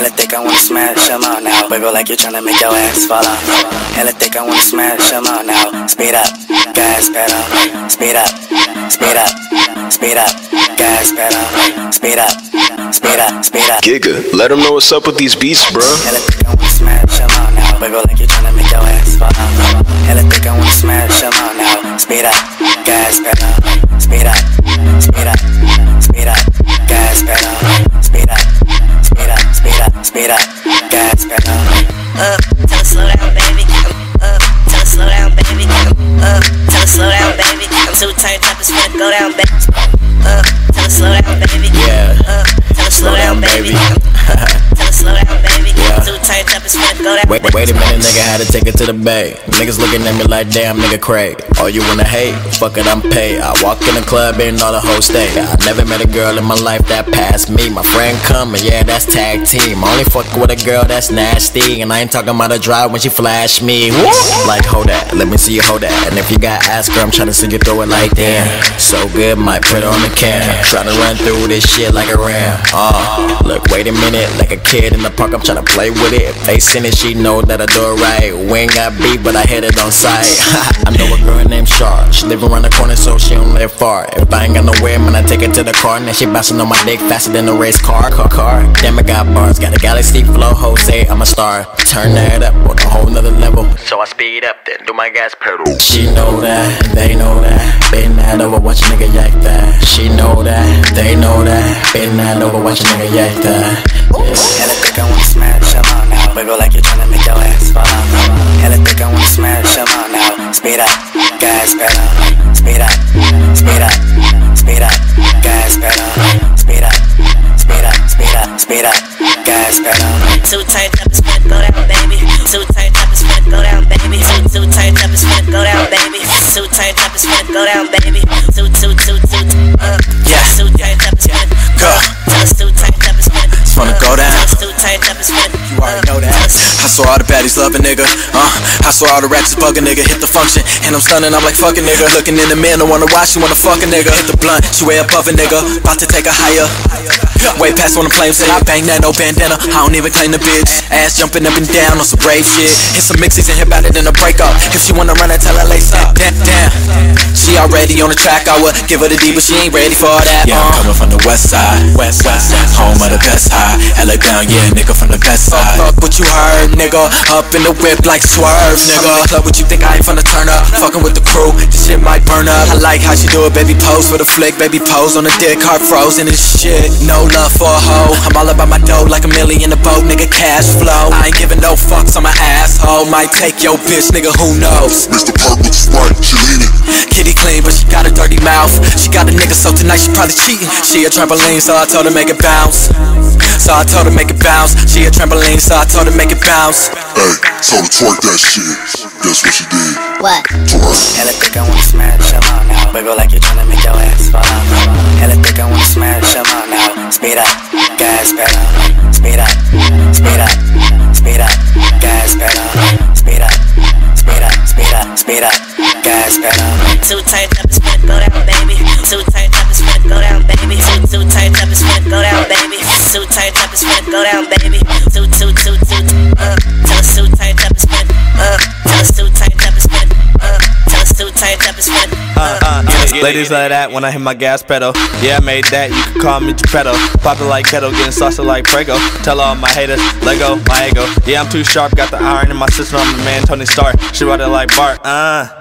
Hella thick, I wanna smash them out now. Wiggle like you're tryna make your ass fall out. Hella thick, I wanna smash them out now. Speed up, gas pedal. Speed up, speed up, speed up, gas pedal. Speed up, speed up, speed up. Giga, let them know what's up with these beats, bro. Hella thick, I wanna smash them out now. Wiggle like you're tryna make your ass fall out. Hella thick, I wanna smash them out now. Speed up, gas pedal. Speed up, speed up, speed up, speed up, speed up, gas pedal. up, tell her slow down, baby. I'm up, tell her slow down, baby. I'm up, tell her slow down, baby. I'm too turned up, it's finna go down, baby. Up, tell her slow down, baby. Yeah. Up, tell her slow down, baby. Down. Wait, wait a minute, nigga, had to take it to the bay. Niggas looking at me like, damn, nigga, Craig. All you wanna hate? Fuck it, I'm paid. I walk in the club and all the hoes stay. I never met a girl in my life that passed me. My friend coming, yeah, that's tag team. I only fuck with a girl that's nasty. And I ain't talking about a drive when she flash me. Like, hold that, let me see you hold that. And if you got ass, girl, I'm trying to see you throw it like damn. So good, might put it on the cam. Try to run through this shit like a ram. Uh, look, wait a minute, like a kid in the park, I'm trying to play with it. If they send it, she know that I do it right. We ain't got beat, but I hit it on sight. I know a girl named Char. She live around the corner, so she don't live far. If I ain't got nowhere, man, I take it to the car. And then she bouncing on my dick faster than a race car. Car, car. Damn, I got bars. Got a galaxy flow, Jose, I'm a star. Turn that up on a whole nother level. So I speed up, then do my gas pedal. She know that, they know that. Been that over, watch a nigga yak that. She know that, they know that. Been that over, watch a nigga yak that. Yeah. Hella thick, I wanna smash them out now. Wiggle like you're speed up, gas pedal. Too turned up, it's finna go down, baby. Too turned up, it's finna go down, baby. Too too turned up, it's finna go down, baby. Too turned up, it's finna go down, baby. Too too too too. Uh, Yeah. Too turned up, it's finna Go. Tell us too turned up, it's finna. It's finna go down. Tell us too turned up, it's finna. You already know that. I saw all the baddies love a nigga. Uh, I saw all the ratchets bug a nigga. Hit the function, and I'm stunning. I'm like fuck a nigga. Looking in the mirror, wanna watch. She wanna fuck a nigga. Hit the blunt, she way above a nigga. About to take a higher. Way past on the flames, said I bang that no bandana. I don't even claim the bitch. Ass jumping up and down on some brave shit. Hit some mixies and hit about it in a breakup. If she wanna run it, tell her lace up. Damn, damn. She already on the track. I would give her the D, but she ain't ready for that. Yeah, I'm uh. coming from the west side. West side. Home of the best high. Hella down, yeah, nigga from the best side. Fuck what you heard, nigga. Up in the whip like swerve, nigga. Club, what you think I ain't finna turn up? Fucking with the crew, this shit might burn up. I like how she do it, baby. Pose for the flick, baby. Pose on the dick, heart frozen and shit. No love for a hoe. I'm all about my dough like a million in the boat, nigga. Cash flow. I ain't giving no fucks, I'm an asshole. Might take your bitch, nigga. Who knows? Mr. Park looks smart, she leaning. Kitty clean, but she got a dirty mouth. She got a nigga, so tonight she probably cheating. She a trampoline, so I told her make it bounce. So I told her make it bounce. She a trampoline, so I told her make it bounce. Hey, told her twerk that shit. Guess what she did? What? Twerk. Hella thick, I wanna smash gas pedal. Speed up, speed up, speed up, gas pedal. Speed up, speed up, speed up, speed up, gas pedal. Too turned up, it's finna go down, baby. Too turned up, it's finna go down, baby. Too too turned up, it's finna go down, baby. Too turned up, it's finna go down, baby. Too too ladies like that when I hit my gas pedal. Yeah, I made that, you can call me Geppetto. Poppin' like kettle, getting saucy like Prego. Tell all my haters, Lego, my ego. Yeah, I'm too sharp, got the iron in my system, I'm the man, Tony Stark. She ride it like Bart, uh.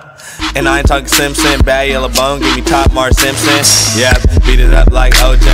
And I ain't talking Simpson, bad yellow bone, give me top Marge Simpson. Yeah, beat it up like OJ.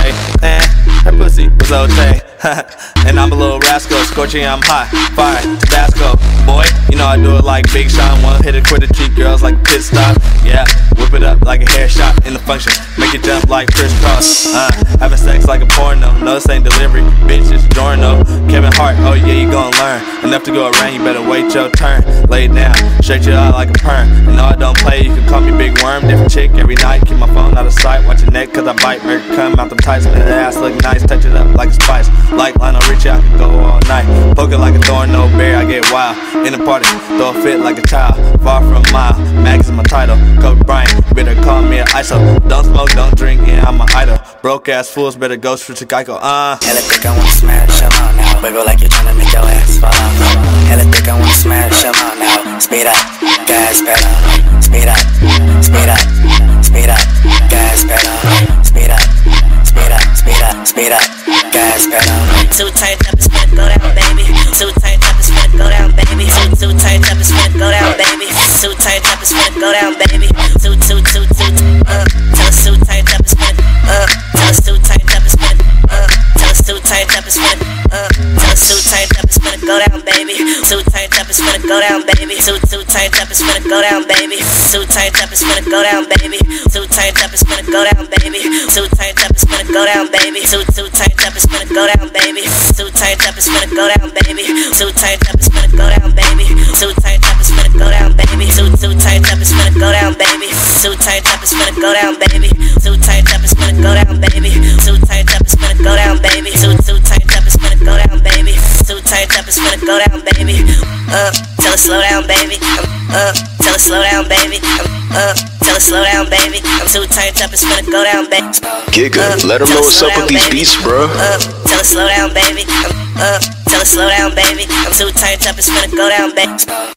Eh, that pussy was OJ. and I'm a little rascal, scorching, I'm hot. Fire, Tabasco. Boy, you know I do it like Big Sean. One hit it, quit it, treat girls like pit stop. Yeah, it up like a hair shot in the function. Make it jump like crisscross. Uh, having sex like a porno. No, this ain't delivery, bitch, it's DiGiorno. Kevin Hart, oh yeah, you gon' learn. Enough to go around, you better wait your turn. Lay down, shake it out like a perm. And no, I don't play, you can call me Big Worm. Different chick every night, keep my phone out of sight. Watch your neck, cause I bite, Merc come out them tights. Make that ass look nice, touch it up like a spice. Like Lionel Richie, I can go all night. Poke like a thorn, no bear, I get wild. In the party, throw a fit like a child. Far from a mile, Max is my title. Coach Bryant, better call me an ISO. Don't smoke, don't drink, yeah, I'm a idol. Broke ass fools better go switch to Geico, uh. Hella thick, I wanna smash them out now. Wiggle Wiggle like you're tryna make your ass fall off. Hella thick, I wanna smash them out now. Speed up, gas pedal. Speed up, speed up, speed up, gas pedal. Speed up, speed up, speed up, speed up, gas pedal. Too tight go down, baby. Too too too too. Uh, tell us too tight it's finna. Uh, tell us too tight go down, baby. Too too tight up, it's finna go down, baby. Too tight up, it's finna go down, baby. Too tight up, it's finna go down, baby. Too tight up, it's finna go down, baby. Too too tight up, it's finna go down, baby. Too tight up, it's finna go down, baby. Too tight up, it's finna go down, baby. Too tight up, it's finna go down, baby. Too too tight up, it's finna go down, baby. Too tight up, it's finna go down, baby. Too tight up, it's finna go down, baby. Too tight up, it's finna Tight up, it's finna go down, baby. Uh, tell her slow down, baby. Uh, tell her slow down, baby. Uh, tell her slow down, baby. I'm too tight up, it's finna go down, baby. Giga, let them know what's up with these beats, bro. Uh, tell her slow down, baby. Uh, tell her slow down, baby. I'm too tight up, it's finna go down, baby.